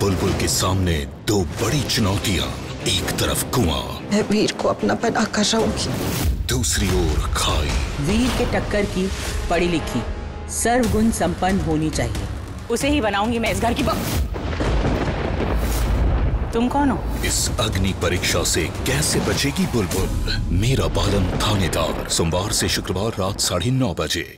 बुलबुल के सामने दो बड़ी चुनौतियाँ एक तरफ़ कुआँ। मैं वीर को अपना बना कर रहूँगी। दूसरी ओर खाई। वीर के टक्कर की पढ़ी लिखी सर्वगुण संपन्न होनी चाहिए। उसे ही बनाऊँगी मैं इस घर की तुम कौन हो? इस अग्नि परीक्षा से कैसे बचेगी बुलबुल? मेरा बालन थानेदार। सोमवार से शुक्रवार रात साढ़े नौ बजे।